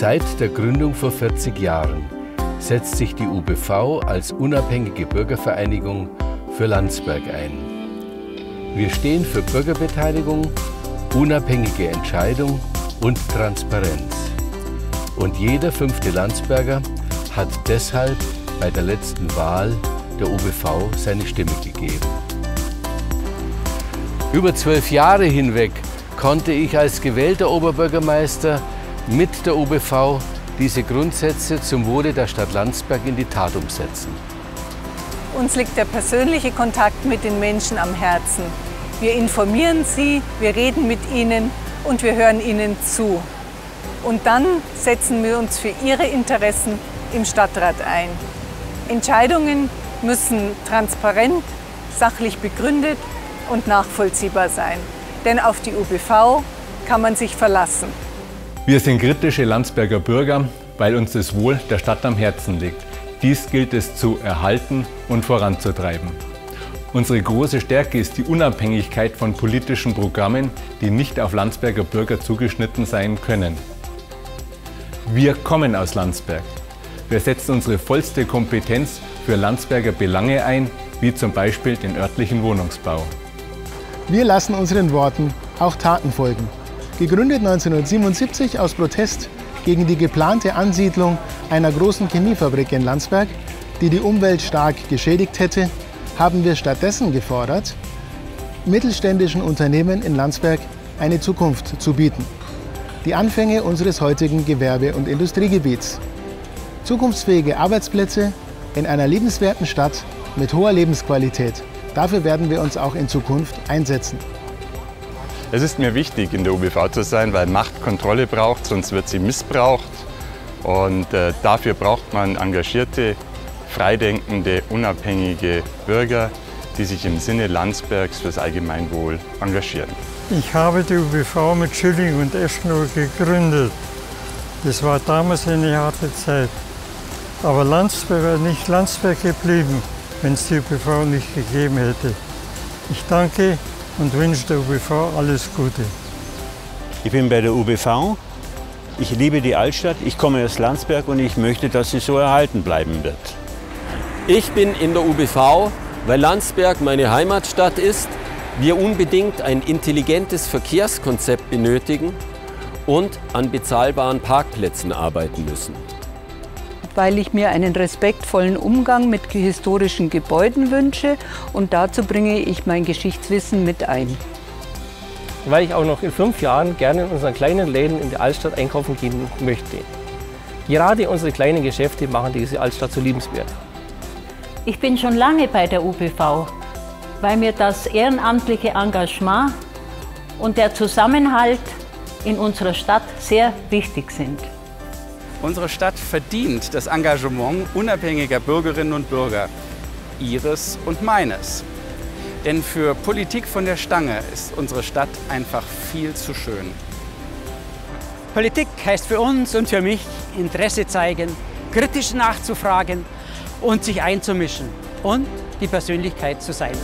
Seit der Gründung vor 40 Jahren setzt sich die UBV als unabhängige Bürgervereinigung für Landsberg ein. Wir stehen für Bürgerbeteiligung, unabhängige Entscheidung und Transparenz. Und jeder fünfte Landsberger hat deshalb bei der letzten Wahl der OBV seine Stimme gegeben. Über zwölf Jahre hinweg konnte ich als gewählter Oberbürgermeister mit der OBV diese Grundsätze zum Wohle der Stadt Landsberg in die Tat umsetzen. Uns liegt der persönliche Kontakt mit den Menschen am Herzen. Wir informieren sie, wir reden mit ihnen und wir hören ihnen zu. Und dann setzen wir uns für ihre Interessen im Stadtrat ein. Entscheidungen müssen transparent, sachlich begründet und nachvollziehbar sein. Denn auf die UBV kann man sich verlassen. Wir sind kritische Landsberger Bürger, weil uns das Wohl der Stadt am Herzen liegt. Dies gilt es zu erhalten und voranzutreiben. Unsere große Stärke ist die Unabhängigkeit von politischen Programmen, die nicht auf Landsberger Bürger zugeschnitten sein können. Wir kommen aus Landsberg. Wir setzen unsere vollste Kompetenz für Landsberger Belange ein, wie zum Beispiel den örtlichen Wohnungsbau. Wir lassen unseren Worten auch Taten folgen. Gegründet 1977 aus Protest gegen die geplante Ansiedlung einer großen Chemiefabrik in Landsberg, die die Umwelt stark geschädigt hätte, haben wir stattdessen gefordert, mittelständischen Unternehmen in Landsberg eine Zukunft zu bieten. Die Anfänge unseres heutigen Gewerbe- und Industriegebiets. Zukunftsfähige Arbeitsplätze in einer lebenswerten Stadt mit hoher Lebensqualität. Dafür werden wir uns auch in Zukunft einsetzen. Es ist mir wichtig, in der UBV zu sein, weil Macht Kontrolle braucht, sonst wird sie missbraucht. Und äh, dafür braucht man engagierte, freidenkende, unabhängige Bürger, die sich im Sinne Landsbergs fürs Allgemeinwohl engagieren. Ich habe die UBV mit Schilling und Eschnow gegründet. Das war damals eine harte Zeit. Aber Landsberg wäre nicht Landsberg geblieben, wenn es die UBV nicht gegeben hätte. Ich danke und wünsche der UBV alles Gute. Ich bin bei der UBV. Ich liebe die Altstadt. Ich komme aus Landsberg und ich möchte, dass sie so erhalten bleiben wird. Ich bin in der UBV, weil Landsberg meine Heimatstadt ist, wir unbedingt ein intelligentes Verkehrskonzept benötigen und an bezahlbaren Parkplätzen arbeiten müssen weil ich mir einen respektvollen Umgang mit historischen Gebäuden wünsche und dazu bringe ich mein Geschichtswissen mit ein. Weil ich auch noch in fünf Jahren gerne in unseren kleinen Läden in der Altstadt einkaufen gehen möchte. Gerade unsere kleinen Geschäfte machen diese Altstadt so liebenswert. Ich bin schon lange bei der UBV, weil mir das ehrenamtliche Engagement und der Zusammenhalt in unserer Stadt sehr wichtig sind. Unsere Stadt verdient das Engagement unabhängiger Bürgerinnen und Bürger, ihres und meines. Denn für Politik von der Stange ist unsere Stadt einfach viel zu schön. Politik heißt für uns und für mich Interesse zeigen, kritisch nachzufragen und sich einzumischen und die Persönlichkeit zu sein.